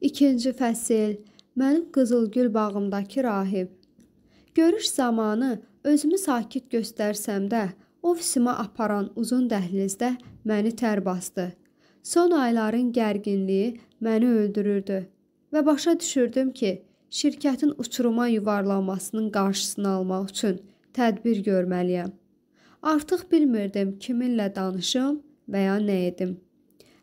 İkinci fəsil. Mənim Qızılgül bağımdakı rahib. Görüş zamanı özümü sakit göstərsəm də, ofisimə aparan uzun dəhlizdə məni tər bastı. Son ayların gərginliyi məni öldürürdü və başa düşürdüm ki, şirkətin uçuruma yuvarlanmasının qarşısını almaq üçün tədbir görməliyəm. Artıq bilmirdim kiminlə danışım və ya nə edim.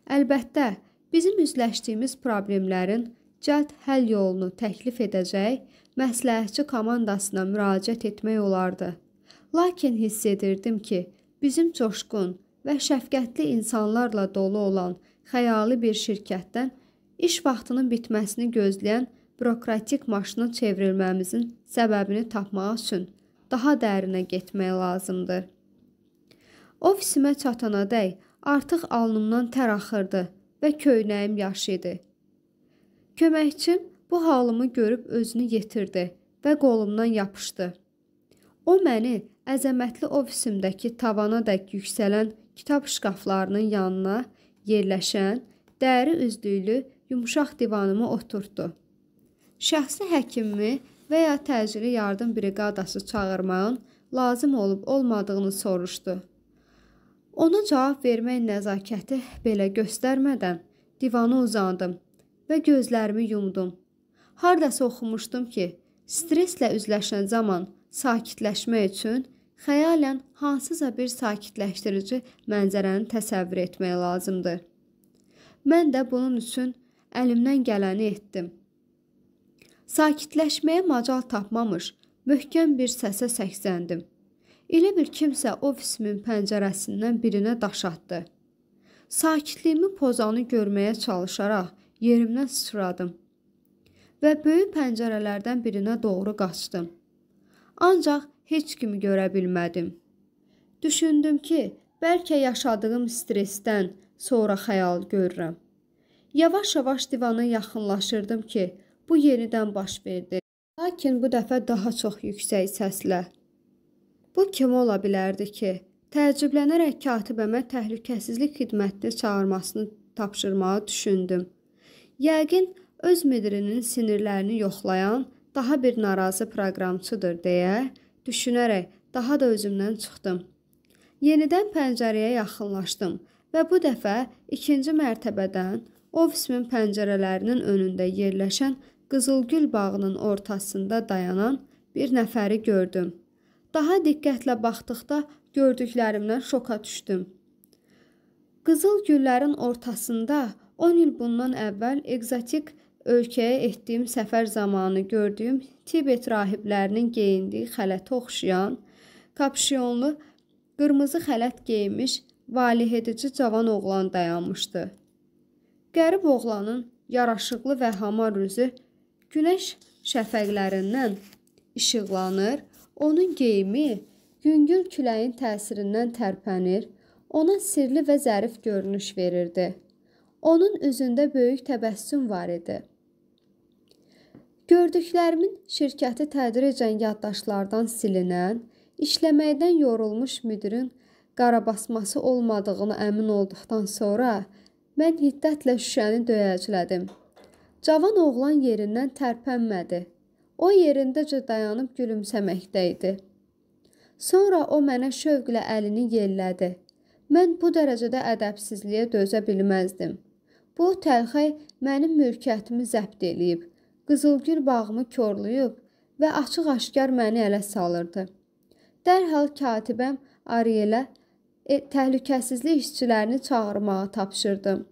Əlbəttə, bizim üzləşdiyimiz problemlərin cəld həll yolunu təklif edəcək məsləhətçi komandasına müraciət etmək olardı. Lakin hiss edirdim ki, bizim coşqun və şəfqətli insanlarla dolu olan xəyali bir şirkətdən iş vaxtının bitməsini gözləyən bürokratik maşına çevrilməmizin səbəbini tapmaq üçün daha dərinə getmək lazımdır. Ofisimə çatanadək artıq alnımdan tər axırdı və köynəyim yaş idi. Köməkçim bu halımı görüb özünü yetirdi və qolumdan yapışdı. O məni əzəmətli ofisimdəki tavanadək yüksələn kitab şkaflarının yanına yerləşən dəri üzlüklü yumşaq divanıma oturtdu. Şəxsi həkimimi və ya təcili yardım briqadası çağırmağın lazım olub olmadığını soruşdu. Ona cavab vermək nəzakəti belə göstərmədən divana uzandım və gözlərimi yumdum. Hardasa oxumuşdum ki, stresslə üzləşən zaman sakitləşmək üçün xəyalən hansısa bir sakitləşdirici mənzərəni təsəvvür etmək lazımdır. Mən də bunun üçün əlimdən gələni etdim. Sakitləşməyə macal tapmamış, möhkəm bir səsə səksəndim. Elə bir kimsə ofisimin pəncərəsindən birinə daş atdı. Sakitliyimi pozanı görməyə çalışaraq yerimdən sıçradım və böyük pəncərələrdən birinə doğru qaçdım. Ancaq heç kimi görə bilmədim. Düşündüm ki, bəlkə yaşadığım stressdən sonra xəyal görürəm. Yavaş-yavaş divana yaxınlaşırdım ki, bu yenidən baş verdi. Lakin bu dəfə daha çox yüksək səslə. Bu kim ola bilərdi ki, təəccüblənərək katibəmə təhlükəsizlik xidmətini çağırmasını tapşırmağı düşündüm. Yəqin öz müdirinin sinirlərini yoxlayan daha bir narazı proqramçıdır deyə düşünərək daha da özümdən çıxdım. Yenidən pəncərəyə yaxınlaşdım və bu dəfə ikinci mərtəbədən ofisimin pəncərələrinin önündə yerləşən Qızılgül bağının ortasında dayanan bir nəfəri gördüm. Daha diqqətlə baxdıqda gördüklərimdən şoka düşdüm. Qızıl güllərin ortasında 10 il bundan əvvəl egzotik ölkəyə etdiyim səfər zamanı gördüyüm Tibet rahiblərinin geyindiyi xələtə oxşayan, kapşiyonlu, qırmızı xələt geyinmiş valihedici cavan oğlan dayanmışdı. Qərib oğlanın yaraşıqlı və hamar üzü günəş şəfəqlərindən işıqlanır, onun geyimi yüngül küləyin təsirindən tərpənir, ona sirli və zərif görünüş verirdi. Onun üzündə böyük təbəssüm var idi. Gördüklərimin şirkəti tədricən yaddaşlardan silinən, işləməkdən yorulmuş müdirin qarabasması olmadığını əmin olduqdan sonra mən hiddətlə şüşəni döyəclədim. Cavan oğlan yerindən tərpənmədi. O yerindəcə dayanıb gülümsəməkdə idi. Sonra o mənə şövqlə əlini yellədi. Mən bu dərəcədə ədəbsizliyə dözə bilməzdim. Bu təlxək mənim mülkiyyətimi zəbt eləyib, qızılgül bağımı korlayıb və açıq-aşkar məni ələ salırdı. Dərhal katibəm Arielə e, təhlükəsizlik işçilərini çağırmağı tapşırdım.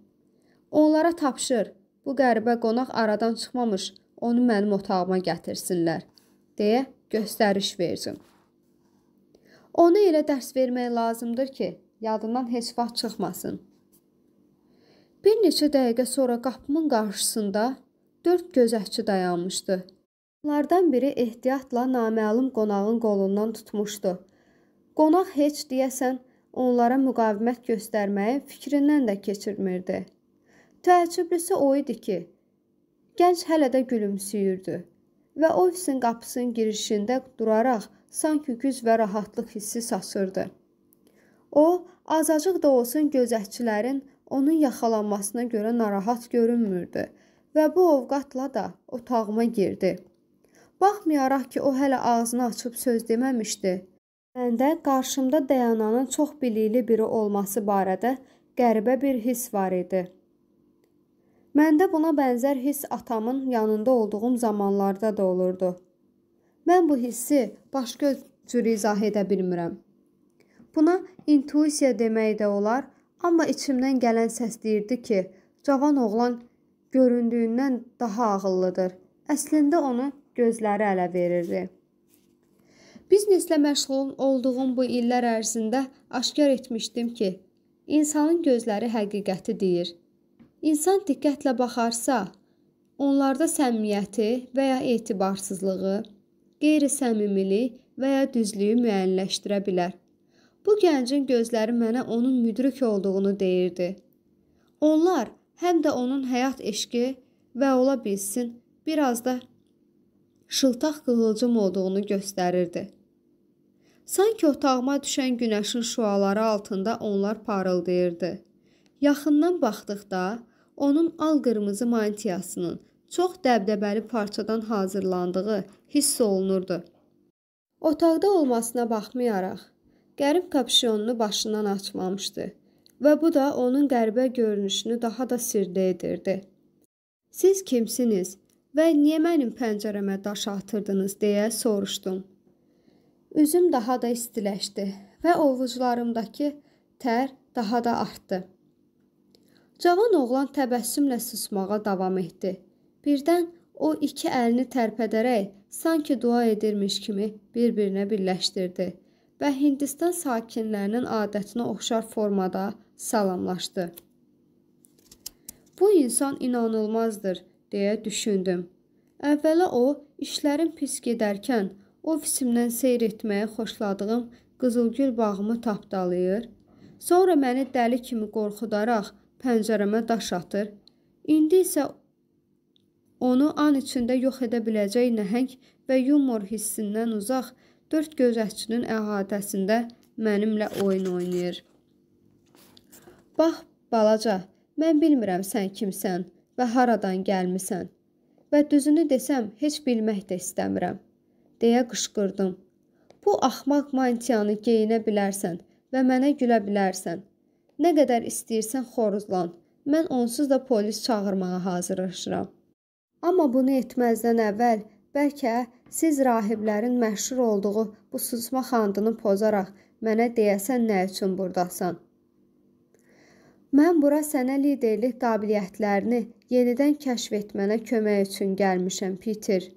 Onlara tapşır, bu qəribə qonaq aradan çıxmamış, onu mənim otağıma gətirsinlər, deyə göstəriş verdim. Ona elə dərs vermək lazımdır ki, yadından heç vaxt çıxmasın. Bir neçə dəqiqə sonra qapımın qarşısında dörd gözətçi dayanmışdı. Onlardan biri ehtiyatla naməlum qonağın qolundan tutmuşdu. Qonaq heç deyəsən onlara müqavimət göstərməyi fikrindən də keçirmirdi. Təəccüblüsü o idi ki, gənc hələ də gülümsüyürdü və ofisin qapısının girişində duraraq sanki güc və rahatlıq hissi saçırdı. O, azacıq da olsun gözətçilərin onun yaxalanmasına görə narahat görünmürdü və bu ovqatla da otağıma girdi. Baxmayaraq ki, o hələ ağzını açıb söz deməmişdi. Məndə qarşımda dayananın çox bilikli biri olması barədə qəribə bir hiss var idi. Məndə buna bənzər hiss atamın yanında olduğum zamanlarda da olurdu. Mən bu hissi başqa cür izah edə bilmirəm. Buna intuisiya demək də olar, amma içimdən gələn səs deyirdi ki, cavan oğlan göründüyündən daha ağıllıdır. Əslində onu gözləri ələ verirdi. Bizneslə məşğul olduğum bu illər ərzində aşkar etmişdim ki, insanın gözləri həqiqəti deyir. İnsan diqqətlə baxarsa, onlarda səmimiyyəti və ya etibarsızlığı, qeyri-səmimilik və ya düzlüyü müəyyənləşdirə bilər. Bu gəncin gözləri mənə onun müdrik olduğunu deyirdi. Onlar həm də onun həyat eşqi və ola bilsin biraz da şıltaq qığılcım olduğunu göstərirdi. Sanki otağıma düşən günəşin şüaları altında onlar parıldayırdı. Yaxından baxdıqda onun al-qırmızı mantiyasının çox dəbdəbəli parçadan hazırlandığı hiss olunurdu. Otaqda olmasına baxmayaraq, Qərib kapşonunu başından açmamışdı və bu da onun qəribə görünüşünü daha da sirli edirdi. Siz kimsiniz və niyə mənim pəncərəmə daş atırdınız deyə soruşdum. Üzüm daha da istiləşdi və ovucularımdakı tər daha da artdı. Cavan oğlan təbəssümlə susmağa davam etdi. Birdən o iki əlini tərpədərək sanki dua edirmiş kimi bir-birinə birləşdirdi və Hindistan sakinlərinin adətinə oxşar formada salamlaşdı. Bu insan inanılmazdır deyə düşündüm. Əvvəla o işlərin pis gedərkən ofisimdən seyr etməyə xoşladığım qızılgül bağımı tapdalayır, sonra məni dəli kimi qorxudaraq pəncərəmə daş atır. İndi isə onu an içində yox edə biləcək nəhəng və yumor hissindən uzaq dörd gözətçinin əhatəsində mənimlə oyun oynayır. Bax, balaca, mən bilmirəm sən kimsən və haradan gəlmisən. Və düzünü desəm, heç bilmək də istəmirəm, deyə qışqırdım. Bu axmaq mantiyanı geyinə bilərsən və mənə gülə bilərsən. Nə qədər istəyirsən xoruzlan. Mən onsuz da polis çağırmağa hazırlaşıram. Amma bunu etməzdən əvvəl bəlkə Siz rahiblərin məşhur olduğu bu susma xandını pozaraq mənə deyəsən nə üçün burdasan? Mən bura sənə liderlik qabiliyyətlərini yenidən kəşf etmənə kömək üçün gəlmişəm, Peter.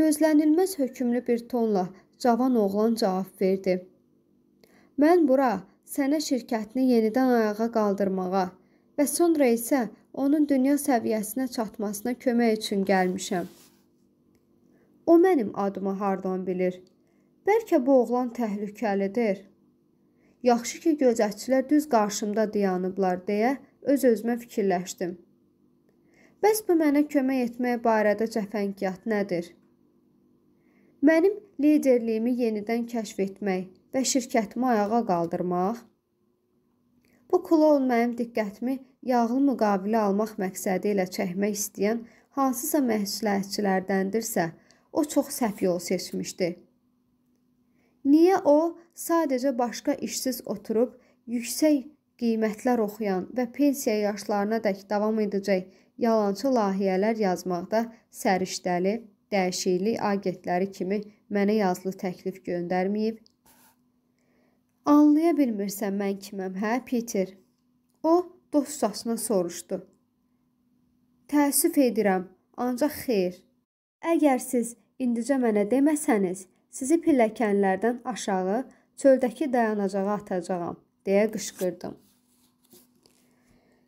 Gözlənilməz hökmlü bir tonla cavan oğlan cavab verdi. Mən bura sənə şirkətini yenidən ayağa qaldırmağa və sonra isə onun dünya səviyyəsinə çatmasına kömək üçün gəlmişəm. O mənim adımı hardan bilir? Bəlkə bu oğlan təhlükəlidir. Yaxşı ki, gözətçilər düz qarşımda dayanıblar deyə öz-özümə fikirləşdim. Bəs bu mənə kömək etmək barədə cəfəngiyat nədir? Mənim liderliyimi yenidən kəşf etmək və şirkətimi ayağa qaldırmaq? Bu klon mənim diqqətimi yağlı müqavilə almaq məqsədi ilə çəkmək istəyən hansısa məsləhətçilərdəndirsə, o çox səhv yol seçmişdi. Niyə o sadəcə başqa işsiz oturub yüksək qiymətlər oxuyan və pensiya yaşlarına dək davam edəcək yalançı layihələr yazmaqda səriştəli, dəyişiklik agentləri kimi mənə yazılı təklif göndərməyib? Anlaya bilmirsən mən kiməm, hə, Peter? O dostcasına soruşdu. Təəssüf edirəm, ancaq xeyr. Əgər siz İndicə mənə deməsəniz, sizi pilləkənlərdən aşağı çöldəki dayanacağa atacağam, deyə qışqırdım.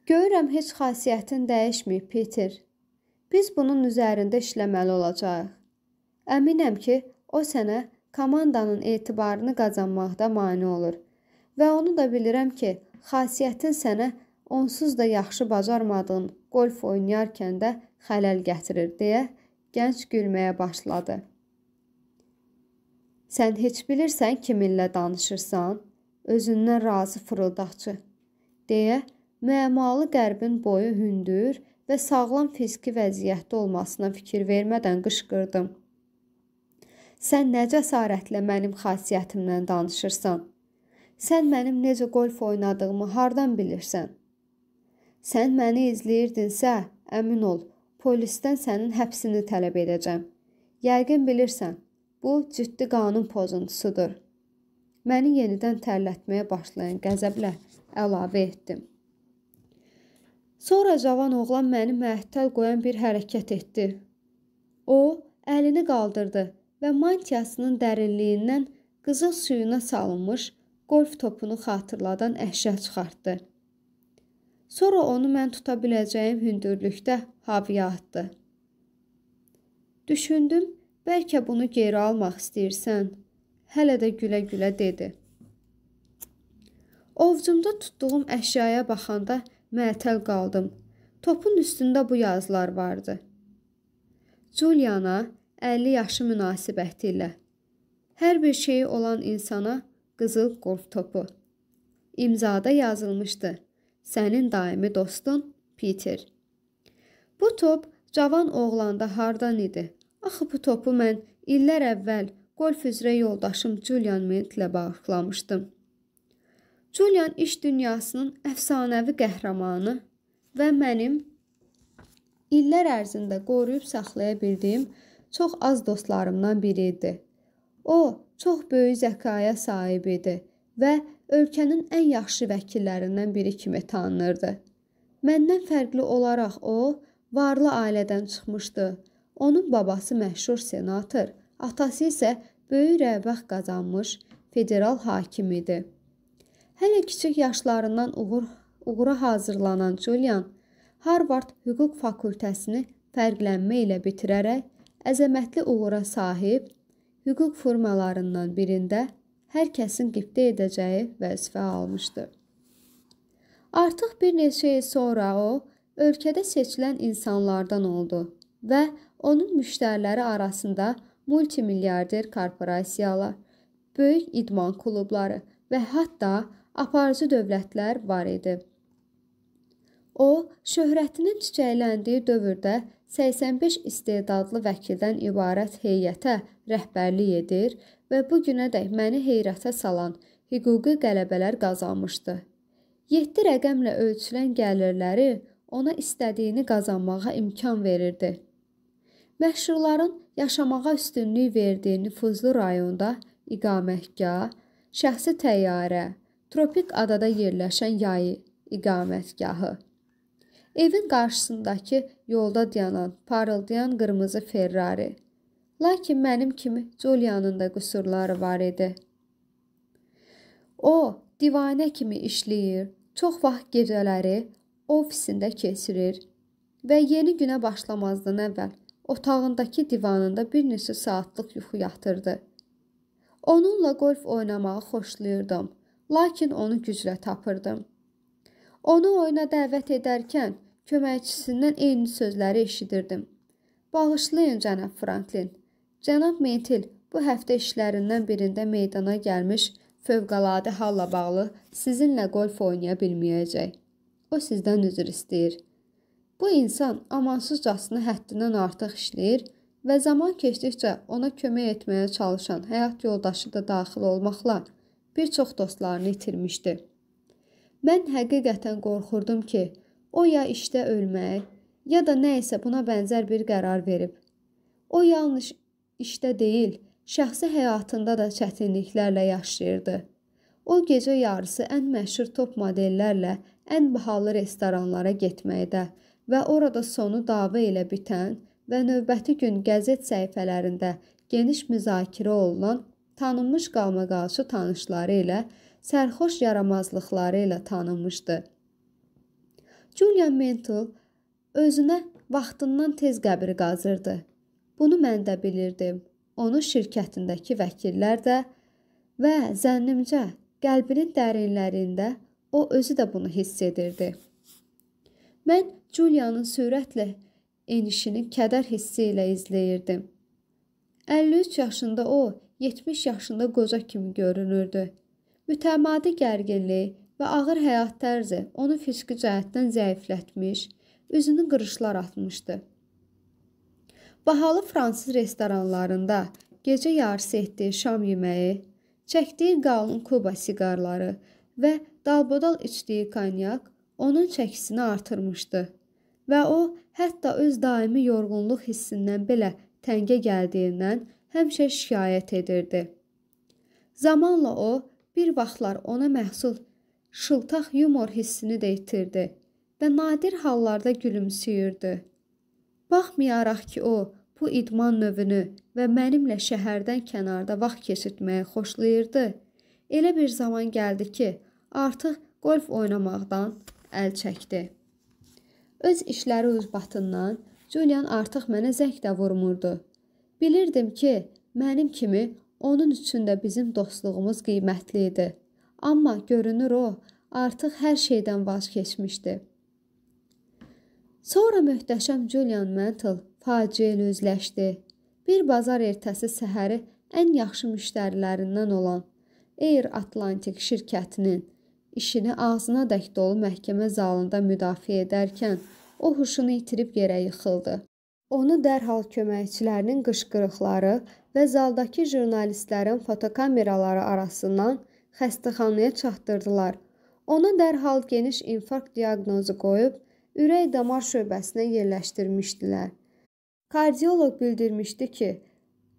Görürəm heç xasiyyətin dəyişməyib, Peter. Biz bunun üzərində işləməli olacağıq. Əminəm ki, o sənə komandanın etibarını qazanmaqda mane olur və onu da bilirəm ki, xasiyyətin sənə onsuz da yaxşı bacarmadığın qolf oynayarkən də xələl gətirir deyə Gənc gülməyə başladı. Sən heç bilirsən kiminlə danışırsan? Özündən razı fırıldaqçı, deyə məmalı qərbin boyu hündür və sağlam fiziki vəziyyətdə olmasına fikir vermədən qışqırdım. Sən nə cəsarətlə mənim xasiyyətimdən danışırsan? Sən mənim necə qolf oynadığımı hardan bilirsən? Sən məni izləyirdinsə, əmin ol, polisdən sənin həbsini tələb edəcəm. Yəqin bilirsən, bu ciddi qanun pozuntusudur. Məni yenidən tərlətməyə başlayan qəzəblə əlavə etdim. Sonra cavan oğlan məni məəttəl qoyan bir hərəkət etdi. O, əlini qaldırdı və mantiyasının dərinliyindən qızıl suyuna salınmış qolf topunu xatırladan əşya çıxartdı. Sonra onu mən tuta biləcəyim hündürlükdə havaya atdı. Düşündüm, bəlkə bunu geri almaq istəyirsən. Hələ də gülə-gülə dedi. Ovcumda tutduğum əşyaya baxanda Məətəl qaldım. Topun üstündə bu yazılar vardı. Juliana 50 yaşı münasibəti ilə hər bir şeyi olan insana qızıl qolf topu. İmzada yazılmışdı. Sənin daimi dostun Peter. Bu top cavan oğlanda hardan idi? Axı bu topu mən illər əvvəl qolf üzrə yoldaşım Julian Ment ilə bağışlamışdım. Julian iş dünyasının əfsanəvi qəhrəmanı və mənim illər ərzində qoruyub saxlaya bildiyim çox az dostlarımdan biri idi. O, çox böyük zəkaya sahib idi və ölkənin ən yaxşı vəkillərindən biri kimi tanınırdı. Məndən fərqli olaraq o, varlı ailədən çıxmışdı. Onun babası məşhur senator, atası isə böyük rəğbət qazanmış federal hakim idi. Hələ kiçik yaşlarından uğur, uğura hazırlanan Julian Harvard Hüquq fakültəsini fərqlənmə ilə bitirərək əzəmətli uğura sahib hüquq firmalarından birində hər kəsin qibtə edəcəyi vəzifə almışdı. Artıq bir neçə il sonra o ölkədə seçilən insanlardan oldu və onun müştəriləri arasında multimilyarder korporasiyalar, böyük idman klubları və hətta aparıcı dövlətlər var idi. O, şöhrətinin çiçəkləndiyi dövrdə 85 istedadlı vəkildən ibarət heyətə rəhbərlik edir və bu günədək məni heyrətə salan hüquqi qələbələr qazanmışdı. 7 rəqəmlə ölçülən gəlirləri ona istədiyini qazanmağa imkan verirdi. Məşhurların yaşamağa üstünlük verdiyi nüfuzlu rayonda iqamətgah, şəxsi təyyarə, tropik adada yerləşən yayı iqamətgahı. Evin qarşısındakı yolda dayanan, parıldayan qırmızı Ferrari. Lakin mənim kimi Julianın da qüsurları var idi. O, divanə kimi işləyir, çox vaxt gecələri ofisində keçirir və yeni günə başlamazdan əvvəl otağındakı divanında bir neçə saatlıq yuxu yatırdı. Onunla qolf oynamağı xoşlayırdım lakin onu güclə tapırdım. Onu oyuna dəvət edərkən köməkçisindən eyni sözləri eşidirdim. Bağışlayın cənab Franklin. Cənab Mentil bu həftə işlərindən birində meydana gəlmiş fövqəladə halla bağlı sizinlə qolf oynaya bilməyəcək. O sizdən üzr istəyir. Bu insan amansızcasına həddindən artıq işləyir və zaman keçdikcə ona kömək etməyə çalışan həyat yoldaşı da daxil olmaqla bir çox dostlarını itirmişdi. Mən həqiqətən qorxurdum ki, o ya işdə ölmək, ya da nə isə buna bənzər bir qərar verib. O yalnız işdə deyil, şəxsi həyatında da çətinliklərlə yaşayırdı. O gecə yarısı ən məşhur top modellərlə ən bahalı restoranlara getməkdə və orada sonu dava ilə bitən və növbəti gün qəzet səhifələrində geniş müzakirə olunan tanınmış qalmaqalçı tanışları ilə sərxoş yaramazlıqları ilə tanınmışdı. Julian Mental özünə vaxtından tez qəbri qazırdı. Bunu mən də bilirdim. Onun şirkətindəki vəkillər də və zənnimcə qəlbinin dərinlərində o özü də bunu hiss edirdi. Mən Julianın sürətlə enişini kədər hissi ilə izləyirdim. 53 yaşında o 70 yaşında qoca kimi görünürdü. Mütəmadi gərginlik və ağır həyat tərzi onu fiziki cəhətdən zəiflətmiş üzünü qırışlar atmışdı. Bahalı fransız restoranlarında gecə yarısı etdiyi şam yeməyi, çəkdiyi qalın Kuba siqarları və dalbadal içdiyi konyak onun çəkisini artırmışdı və o hətta öz daimi yorğunluq hissindən belə təngə gəldiyindən həmişə şikayət edirdi. Zamanla o bir vaxtlar ona məxsul şıltaq yumor hissini də itirdi və nadir hallarda gülümsüyürdü. Baxmayaraq ki, o bu idman növünü və mənimlə şəhərdən kənarda vaxt keçirtməyi xoşlayırdı, elə bir zaman gəldi ki, artıq qolf oynamaqdan əl çəkdi. Öz işləri uzbatından Julian artıq mənə zəng də vurmurdu. Bilirdim ki, mənim kimi onun üçün də bizim dostluğumuz qiymətli idi. Amma görünür o artıq hər şeydən vaz keçmişdi. Sonra möhtəşəm Julian Mantle faciə ilə üzləşdi. Bir bazar ertəsi səhəri ən yaxşı müştərilərindən olan Air Atlantic şirkətinin işini ağzına dək dolu məhkəmə zalında müdafiə edərkən o huşunu itirib yerə yıxıldı. Onu dərhal köməkçilərinin qışqırıqları və zaldakı jurnalistlərin fotokameraları arasından xəstəxanaya çatdırdılar. Ona dərhal geniş infarkt diaqnozu qoyub ürək damar şöbəsinə yerləşdirmişdilər. Kardioloq bildirmişdi ki,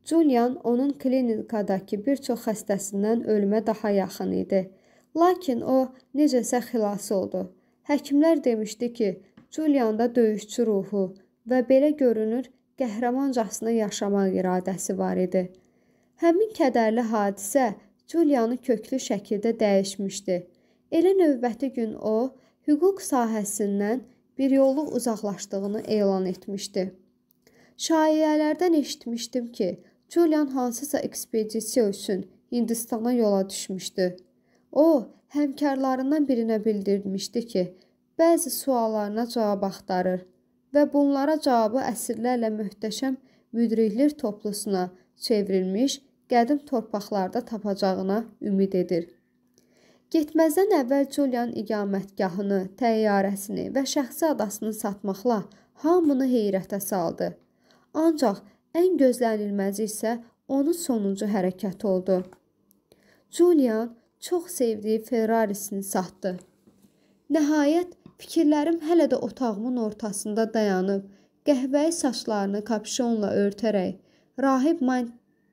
Julian onun klinikadakı bir çox xəstəsindən ölümə daha yaxın idi. Lakin o necəsə xilas oldu. Həkimlər demişdi ki, Julianda döyüşçü ruhu və belə görünür, qəhrəmancasına yaşamaq iradəsi var idi. Həmin kədərli hadisə Julianı köklü şəkildə dəyişmişdi. Elə növbəti gün o, hüquq sahəsindən bir yolluq uzaqlaşdığını elan etmişdi. Şayiələrdən eşitmişdim ki, Julian hansısa ekspedisiya üçün Hindistana yola düşmüşdü. O, həmkarlarından birinə bildirmişdi ki, bəzi suallarına cavab axtarır və bunlara cavabı əsrlərlə möhtəşəm müdriklər toplusuna çevrilmiş qədim torpaqlarda tapacağına ümid edir. Getməzdən əvvəl Julian iqamətgahını, təyyarəsini və şəxsi adasını satmaqla hamını heyrətə saldı. Ancaq ən gözlənilməzi isə onun sonuncu hərəkəti oldu. Julian çox sevdiyi Ferrarisini satdı. Nəhayət fikirlərim hələ də otağımın ortasında dayanıb, qəhvəyi saçlarını kapşonla örtərək rahib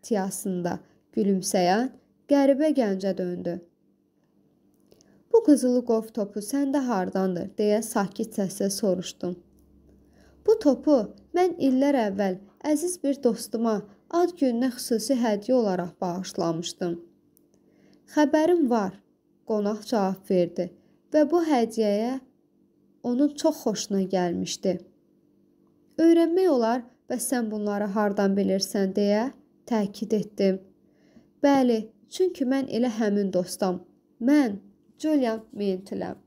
mantiyasında gülümsəyən qəribə gəncə döndü. Bu qızılı qov topu səndə hardandır, deyə sakit səslə soruşdum. Bu topu mən illər əvvəl əziz bir dostuma ad gününə xüsusi hədiyyə olaraq bağışlamışdım. Xəbərim var, qonaq cavab verdi və bu hədiyyəyə onun çox xoşuna gəlmişdi. Öyrənmək olar və sən bunları hardan bilirsən deyə təkid etdim. Bəli, çünki mən elə həmin dostam. Mən Julian Mentiləm.